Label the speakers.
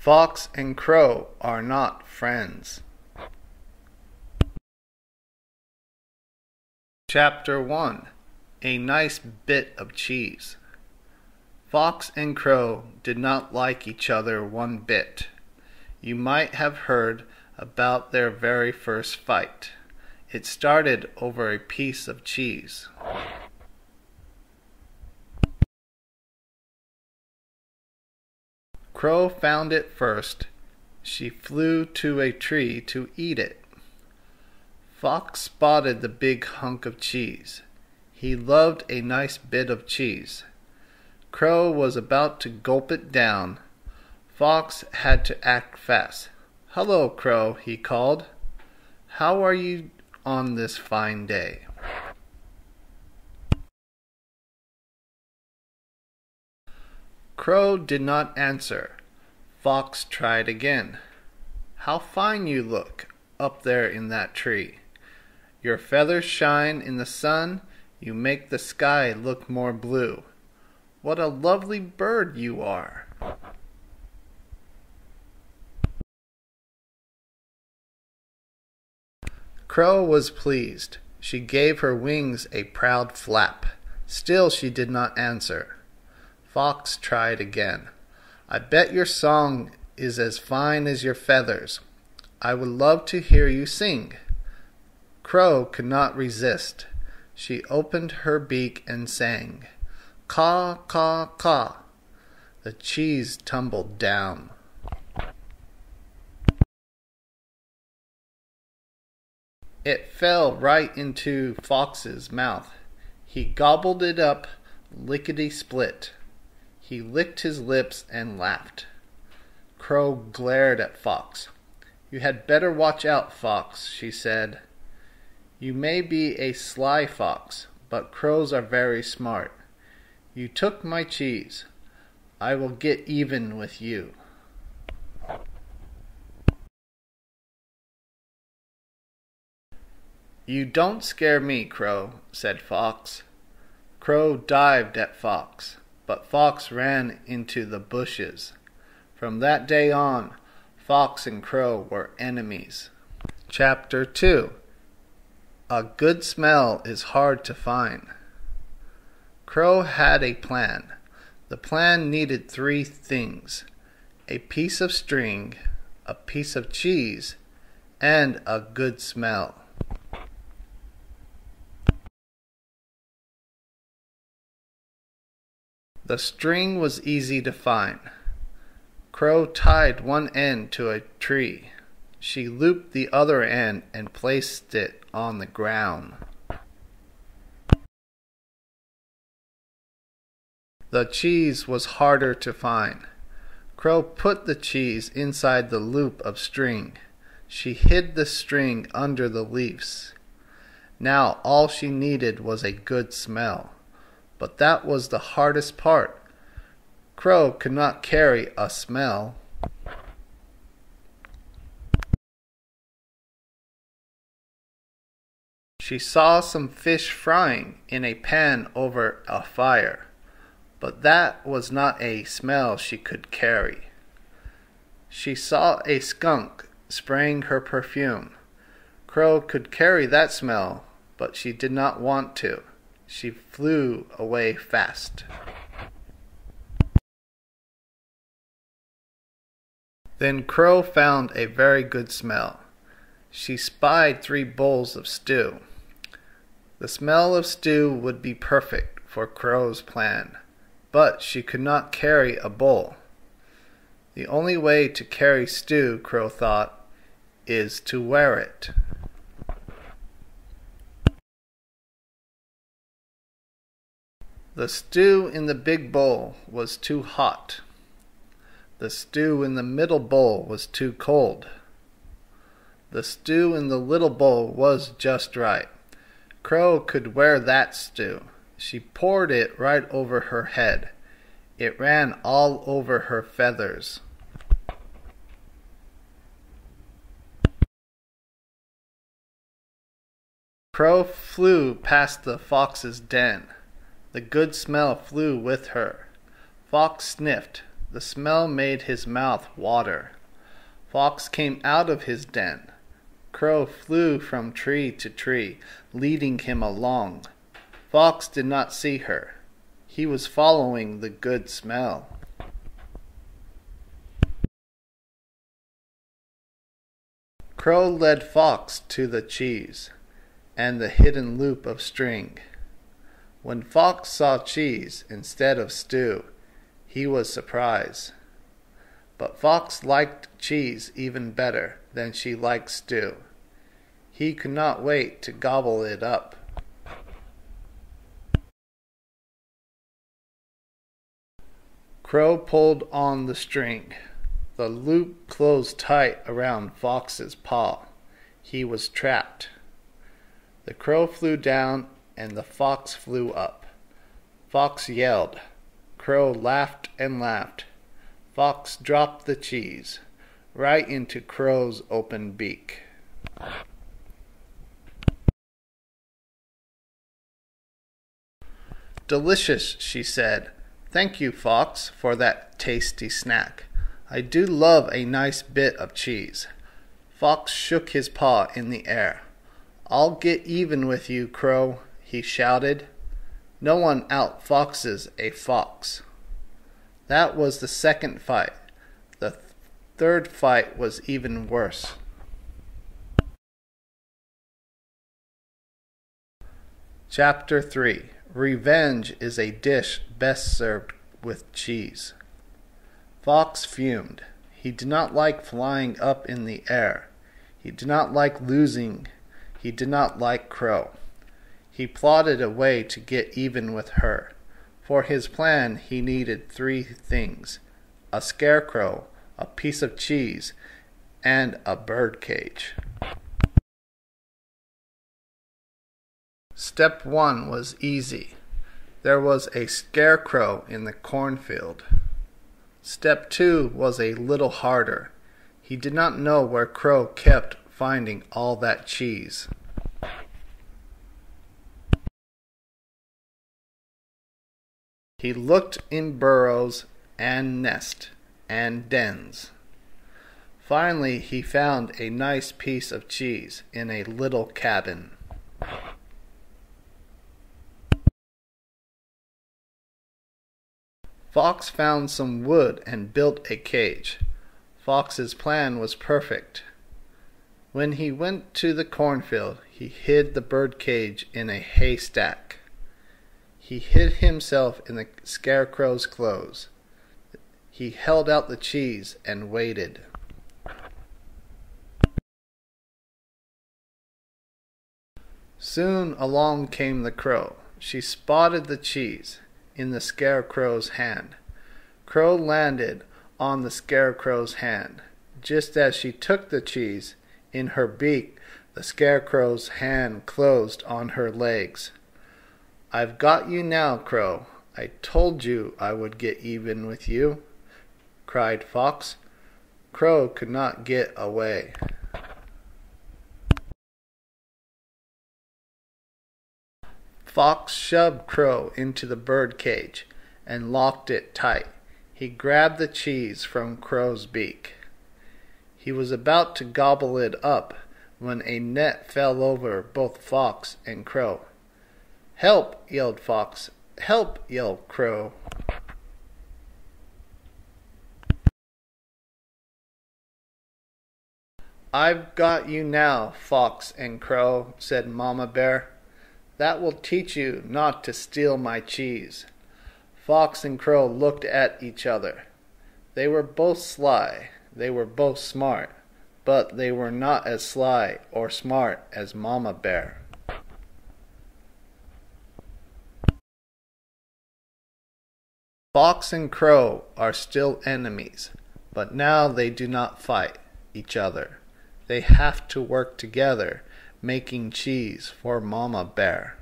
Speaker 1: Fox and Crow are not friends. Chapter 1 A Nice Bit of Cheese. Fox and Crow did not like each other one bit. You might have heard about their very first fight. It started over a piece of cheese. Crow found it first. She flew to a tree to eat it. Fox spotted the big hunk of cheese. He loved a nice bit of cheese. Crow was about to gulp it down. Fox had to act fast. Hello, Crow, he called. How are you on this fine day? Crow did not answer. Fox tried again. How fine you look up there in that tree. Your feathers shine in the sun, you make the sky look more blue. What a lovely bird you are. Crow was pleased. She gave her wings a proud flap. Still she did not answer. Fox tried again. I bet your song is as fine as your feathers. I would love to hear you sing. Crow could not resist. She opened her beak and sang. Caw, caw, caw. The cheese tumbled down. It fell right into Fox's mouth. He gobbled it up lickety split. He licked his lips and laughed. Crow glared at Fox. You had better watch out, Fox, she said. You may be a sly fox, but crows are very smart. You took my cheese. I will get even with you. You don't scare me, Crow, said Fox. Crow dived at Fox but Fox ran into the bushes. From that day on, Fox and Crow were enemies. Chapter 2 A good smell is hard to find. Crow had a plan. The plan needed three things a piece of string, a piece of cheese, and a good smell. The string was easy to find. Crow tied one end to a tree. She looped the other end and placed it on the ground. The cheese was harder to find. Crow put the cheese inside the loop of string. She hid the string under the leaves. Now all she needed was a good smell but that was the hardest part. Crow could not carry a smell. She saw some fish frying in a pan over a fire, but that was not a smell she could carry. She saw a skunk spraying her perfume. Crow could carry that smell, but she did not want to. She flew away fast. Then Crow found a very good smell. She spied three bowls of stew. The smell of stew would be perfect for Crow's plan, but she could not carry a bowl. The only way to carry stew, Crow thought, is to wear it. The stew in the big bowl was too hot. The stew in the middle bowl was too cold. The stew in the little bowl was just right. Crow could wear that stew. She poured it right over her head. It ran all over her feathers. Crow flew past the fox's den. The good smell flew with her. Fox sniffed. The smell made his mouth water. Fox came out of his den. Crow flew from tree to tree, leading him along. Fox did not see her. He was following the good smell. Crow led Fox to the cheese and the hidden loop of string. When Fox saw cheese instead of stew, he was surprised. But Fox liked cheese even better than she liked stew. He could not wait to gobble it up. Crow pulled on the string. The loop closed tight around Fox's paw. He was trapped. The crow flew down and the fox flew up. Fox yelled. Crow laughed and laughed. Fox dropped the cheese right into Crow's open beak. Delicious, she said. Thank you, Fox, for that tasty snack. I do love a nice bit of cheese. Fox shook his paw in the air. I'll get even with you, Crow, he shouted. No one outfoxes a fox. That was the second fight. The th- third fight was even worse. Chapter 3 Revenge is a dish best served with cheese. Fox fumed. He did not like flying up in the air. He did not like losing. He did not like Crow. He plotted a way to get even with her. For his plan, he needed three things a scarecrow, a piece of cheese, and a bird cage. Step one was easy. There was a scarecrow in the cornfield. Step two was a little harder. He did not know where Crow kept finding all that cheese. He looked in burrows and nests and dens. Finally, he found a nice piece of cheese in a little cabin. Fox found some wood and built a cage. Fox's plan was perfect. When he went to the cornfield, he hid the bird cage in a haystack. He hid himself in the scarecrow's clothes. He held out the cheese and waited. Soon along came the crow. She spotted the cheese in the scarecrow's hand. Crow landed on the scarecrow's hand. Just as she took the cheese in her beak, the scarecrow's hand closed on her legs. I've got you now, Crow. I told you I would get even with you, cried Fox. Crow could not get away. Fox shoved Crow into the bird cage and locked it tight. He grabbed the cheese from Crow's beak. He was about to gobble it up when a net fell over both Fox and Crow. Help! yelled Fox. Help! yelled Crow. I've got you now, Fox and Crow, said Mama Bear. That will teach you not to steal my cheese. Fox and Crow looked at each other. They were both sly, they were both smart, but they were not as sly or smart as Mama Bear. Fox and Crow are still enemies, but now they do not fight each other. They have to work together, making cheese for Mama Bear.